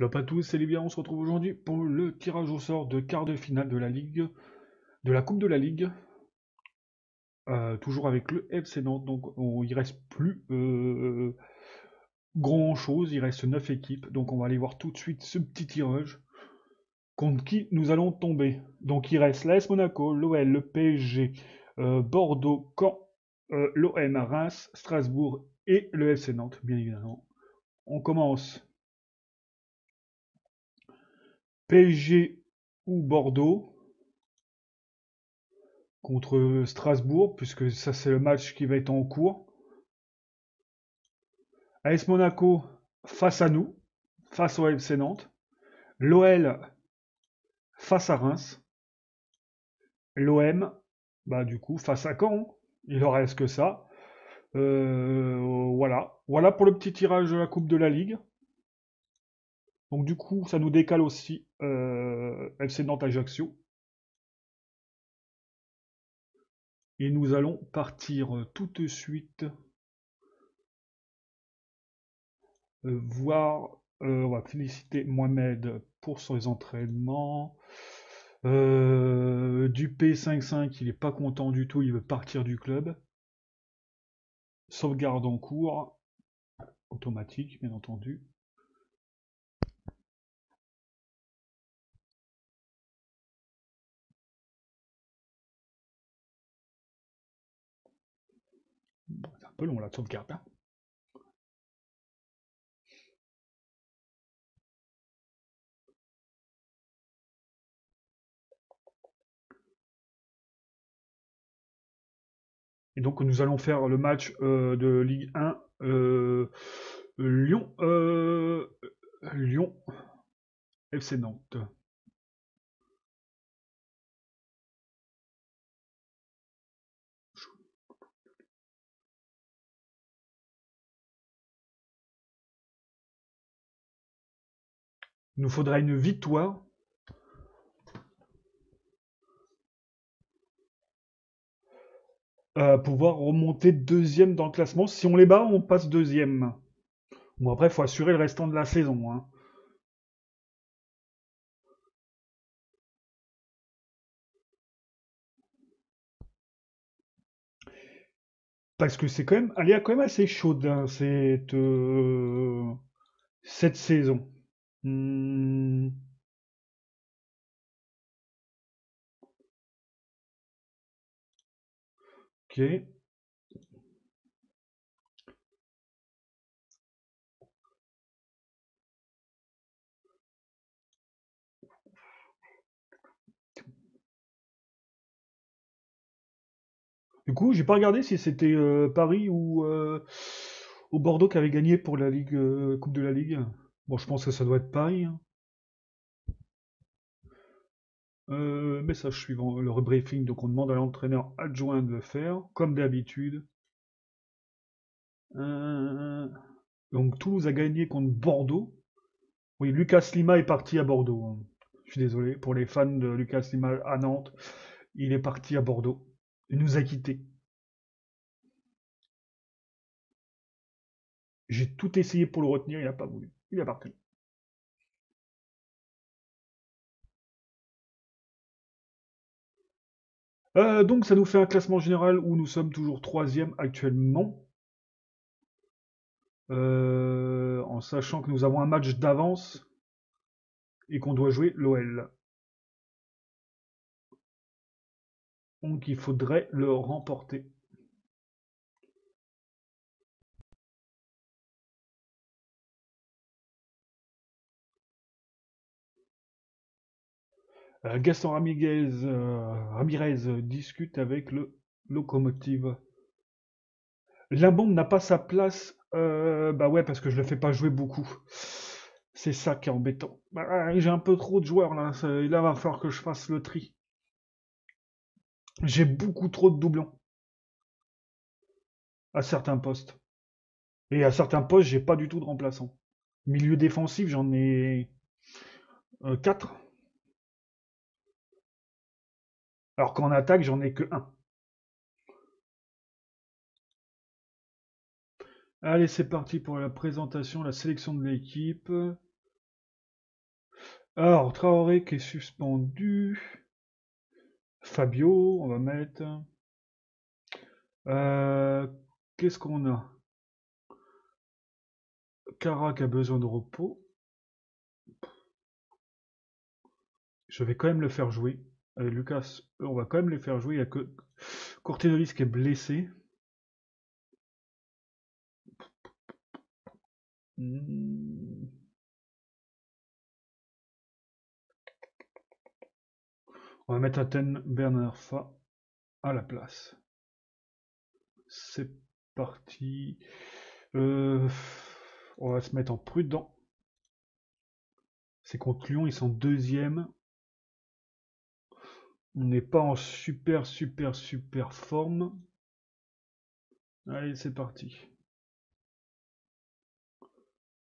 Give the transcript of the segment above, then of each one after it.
Plop à tous, c'est Livia, on se retrouve aujourd'hui pour le tirage au sort de quart de finale de la Ligue, de la Coupe de la Ligue. Euh, toujours avec le FC Nantes, donc on, il reste plus euh, grand chose, il reste 9 équipes, donc on va aller voir tout de suite ce petit tirage contre qui nous allons tomber. Donc il reste l'AS Monaco, l'OL, le PSG, euh, Bordeaux, Caen, l'OM, Reims, Strasbourg et le FC Nantes, bien évidemment. On commence PSG ou Bordeaux contre Strasbourg, puisque ça c'est le match qui va être en cours. AS Monaco face à nous, face au FC Nantes. L'OL face à Reims. L'OM, bah du coup, face à Caen. Il ne reste que ça. Euh, voilà. Voilà pour le petit tirage de la Coupe de la Ligue. Donc du coup, ça nous décale aussi euh, FC Nantes Ajaccio. Et nous allons partir euh, tout de suite euh, voir. on va féliciter Mohamed pour ses entraînements. du P55, il n'est pas content du tout, il veut partir du club. Sauvegarde en cours, automatique bien entendu. Peu la sauvegarde. Hein. Et donc nous allons faire le match euh, de Ligue 1 euh, Lyon euh, Lyon FC Nantes. Il nous faudra une victoire. Euh, pouvoir remonter deuxième dans le classement. Si on les bat, on passe deuxième. Bon, après, il faut assurer le restant de la saison. Hein. Parce que c'est quand même, elle est quand même assez chaude hein, cette, euh, cette saison. Hmm. Ok. Du coup, j'ai pas regardé si c'était euh, Paris ou, euh, Bordeaux qui avait gagné pour la Ligue euh, Coupe de la Ligue. Bon, je pense que ça doit être Paris. Hein. message suivant, le rebriefing. Donc, on demande à l'entraîneur adjoint de le faire, comme d'habitude. donc, Toulouse a gagné contre Bordeaux. Oui, Lucas Lima est parti à Bordeaux. Hein. Je suis désolé pour les fans de Lucas Lima à Nantes. Il est parti à Bordeaux. Il nous a quittés. J'ai tout essayé pour le retenir, il n'a pas voulu. Est parti. Euh, donc ça nous fait un classement général où nous sommes toujours troisième actuellement. Euh, en sachant que nous avons un match d'avance et qu'on doit jouer l'OL. Donc il faudrait le remporter. Gaston Ramirez, euh, Ramirez discute avec le locomotive. Limbombe n'a pas sa place. Euh, bah ouais, parce que je le fais pas jouer beaucoup. C'est ça qui est embêtant. Bah, j'ai un peu trop de joueurs là. Là, il va falloir que je fasse le tri. J'ai beaucoup trop de doublons. À certains postes. Et à certains postes, j'ai pas du tout de remplaçant. Milieu défensif, j'en ai 4. Alors qu'en attaque, j'en ai que 1. Allez, c'est parti pour la présentation, la sélection de l'équipe. Alors, Traoré qui est suspendu. Fabio, on va mettre. Euh, Qu'est-ce qu'on a? Cara qui a besoin de repos. Je vais quand même le faire jouer. Allez, Lucas, on va quand même les faire jouer. Il n'y a que Cortinolis qui est blessé. Hmm. On va mettre Athènes Bernard Fa à la place. C'est parti. Euh, on va se mettre en prudent. C'est contre Lyon, ils sont deuxième. On n'est pas en super, super, super forme. Allez, c'est parti.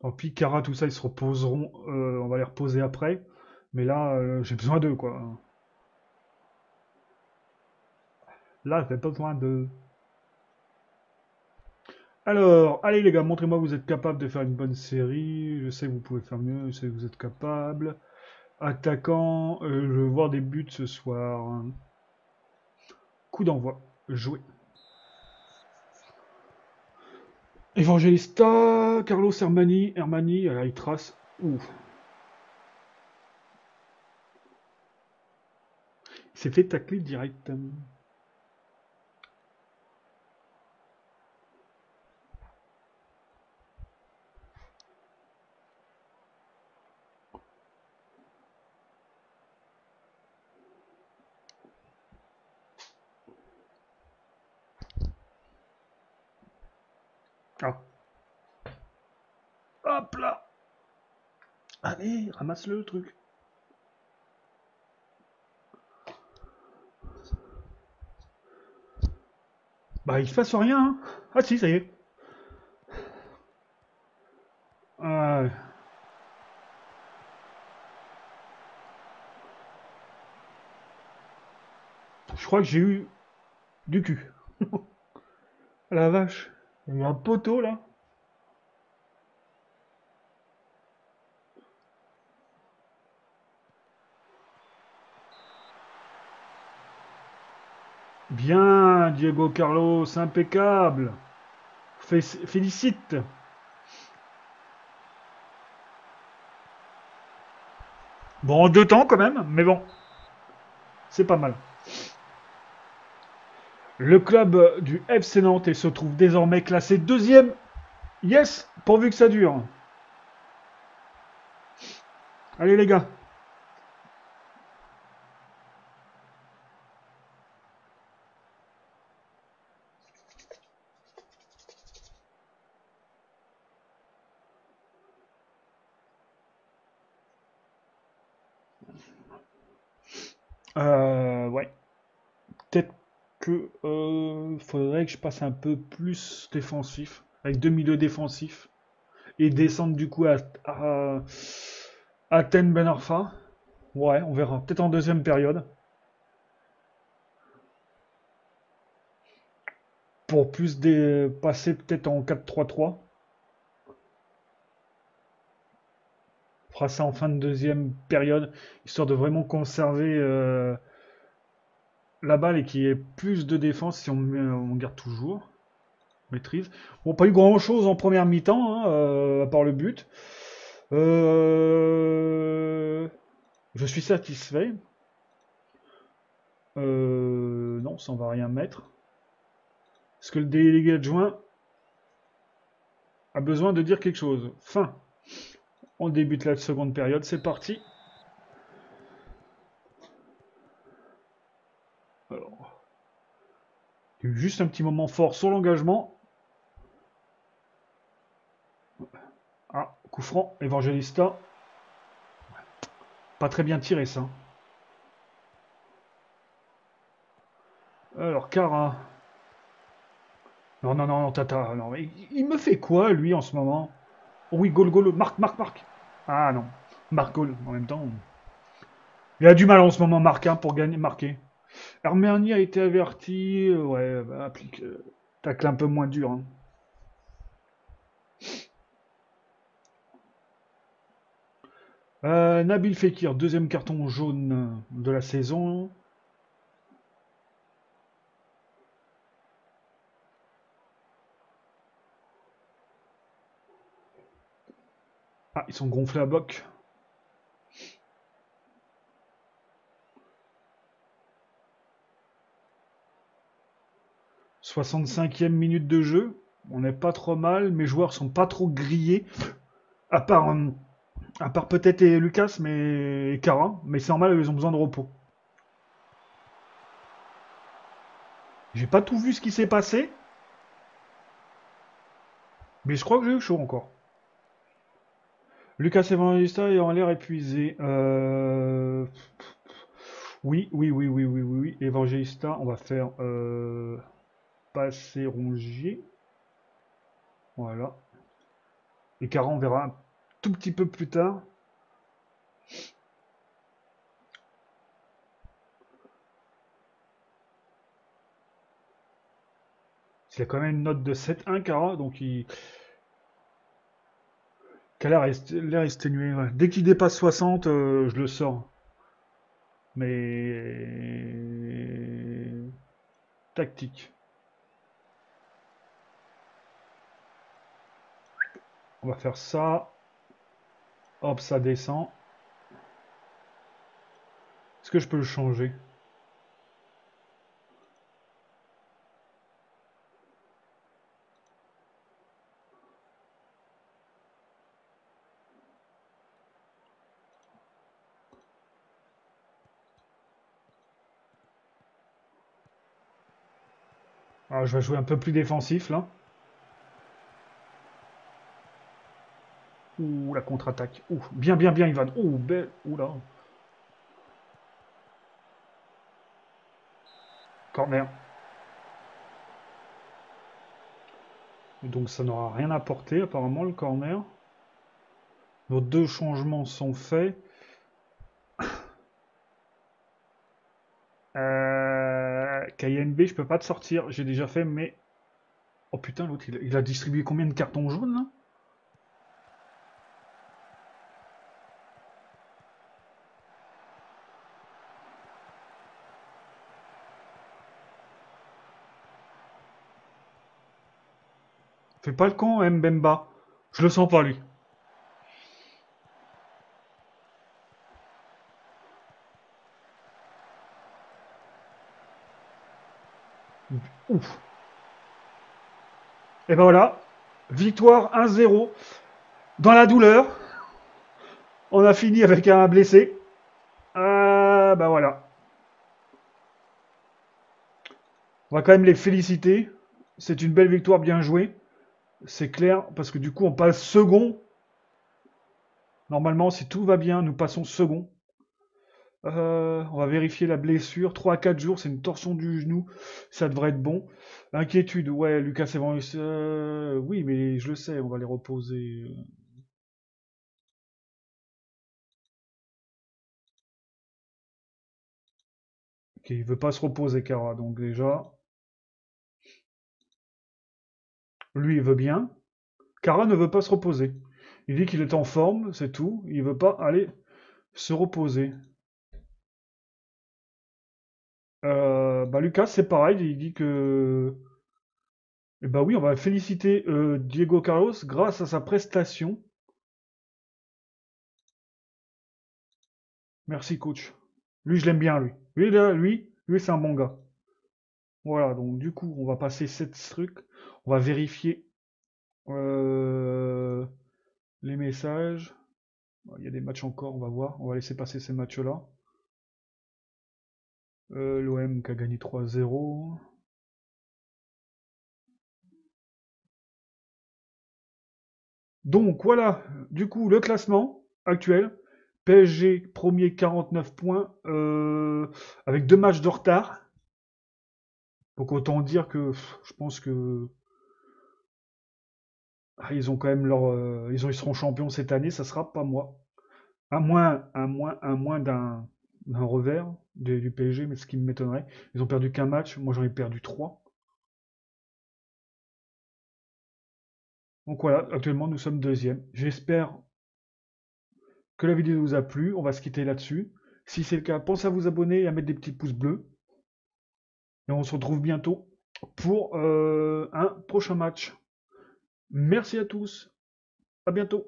Tant pis, Cara, tout ça, ils se reposeront. Euh, on va les reposer après. Mais là, euh, j'ai besoin d'eux, quoi. Là, j'ai besoin de... Alors, allez les gars, montrez-moi vous êtes capable de faire une bonne série. Je sais que vous pouvez faire mieux, je sais que vous êtes capable. Attaquant, euh, je veux voir des buts ce soir. Coup d'envoi, joué. Evangelista, Carlos Hermani, Hermani, alors il trace. Ouf. Il s'est fait tacler direct. Ah. Hop là Allez, ramasse le truc. Bah, il se passe rien. Hein. Ah si, ça y est. Je crois que j'ai eu du cul. La vache. Il y a un poteau là. Bien, Diego Carlos, impeccable. félicite. Bon, en deux temps quand même, mais bon, c'est pas mal. Le club du FC Nantes se trouve désormais classé deuxième. Yes, pourvu que ça dure. Allez les gars. Euh, ouais. Peut-être que euh, faudrait que je passe un peu plus défensif, avec deux milieux défensifs, et descendre du coup à, à, Ten Ben Arfa. Ouais, on verra. Peut-être en deuxième période. Pour plus des, passer peut-être en 4-3-3. On fera ça en fin de deuxième période, histoire de vraiment conserver euh, la balle et qu'il y plus de défense si on, garde toujours. Maîtrise. Bon, pas eu grand chose en première mi-temps, hein, euh, à part le but. Euh, je suis satisfait. Euh, non, ça on va rien mettre. Est-ce que le délégué adjoint a besoin de dire quelque chose? Fin. On débute la seconde période, c'est parti. Il y a juste un petit moment fort sur l'engagement. Ah, coup franc, Evangelista. Pas très bien tiré ça. Alors, Cara. Non, non, non, Tata. Non, il, me fait quoi, lui, en ce moment? Oh Oui, goal, goal. Marc, Marc, Marc. Ah non. Marc, goal. En même temps. Il a du mal en ce moment, Marc, hein, pour gagner, marquer. Armerny a été averti. Euh, ouais, bah, applique. Euh, tacle un peu moins dur. Hein. Euh, Nabil Fekir, deuxième carton jaune de la saison. Ah, ils sont gonflés à boc. 65e minute de jeu. On n'est pas trop mal. Mes joueurs sont pas trop grillés. À part, euh, à part peut-être Lucas mais, et Cara. Mais c'est normal, ils ont besoin de repos. J'ai pas tout vu ce qui s'est passé. Mais je crois que j'ai eu chaud encore. Lucas Evangelista est en l'air épuisé. Euh, oui, oui, oui, oui, oui, oui, oui. Evangelista, on va faire... Euh passer rongier. Voilà. Et Cara, on verra un tout petit peu plus tard. Il a quand même une note de 7-1 Cara, donc il... Quel a l'air exténué. Dès qu'il dépasse 60, euh, je le sors. Mais... Tactique. On va faire ça. Hop, ça descend. Est-ce que je peux le changer? Ah, je vais jouer un peu plus défensif là. Ouh, la contre-attaque. Ouh, bien, bien, bien, Ivan. Ouh, belle. Ouh là. Corner. donc ça n'aura rien apporté apparemment le corner. Nos deux changements sont faits. Euh, KNB, je peux pas te sortir. J'ai déjà fait, mais... Oh putain, l'autre, il, a distribué combien de cartons jaunes là? Fais pas le con, Mbemba. Je le sens pas, lui. Ouf. Et ben voilà. Victoire 1-0. Dans la douleur. On a fini avec un blessé. Ah, ben voilà. On va quand même les féliciter. C'est une belle victoire bien jouée. C'est clair, parce que du coup, on passe second. Normalement, si tout va bien, nous passons second. Euh, on va vérifier la blessure. 3 à 4 jours, c'est une torsion du genou. Ça devrait être bon. Inquiétude, ouais, Lucas Evans. Euh, oui, mais je le sais, on va les reposer. Ok, il veut pas se reposer, Cara. Donc déjà, Lui, il veut bien. Kara ne veut pas se reposer. Il dit qu'il est en forme, c'est tout. Il veut pas aller se reposer. Euh, bah Lucas, c'est pareil. Il dit que... Eh bah oui, on va féliciter euh, Diego Carlos grâce à sa prestation. Merci, coach. Lui, je l'aime bien, lui. Lui, lui, lui c'est un bon gars. Voilà, donc du coup, on va passer cette truc. On va vérifier euh, les messages. Il y a des matchs encore, on va voir. On va laisser passer ces matchs-là. Euh, L'OM qui a gagné 3-0. Donc voilà, du coup, le classement actuel. PSG premier 49 points euh, avec deux matchs de retard. Donc autant dire que je pense que ah, ils ont quand même euh, ils seront champions cette année, ça sera pas moi. À moins, à moins, à moins d'un, revers du PSG, mais ce qui m'étonnerait. Ils ont perdu qu'un match, moi j'en ai perdu trois. Donc voilà, actuellement nous sommes deuxième. J'espère que la vidéo vous a plu. On va se quitter là-dessus. Si c'est le cas, pensez à vous abonner et à mettre des petits pouces bleus. Et on se retrouve bientôt pour euh, un prochain match. Merci à tous. À bientôt.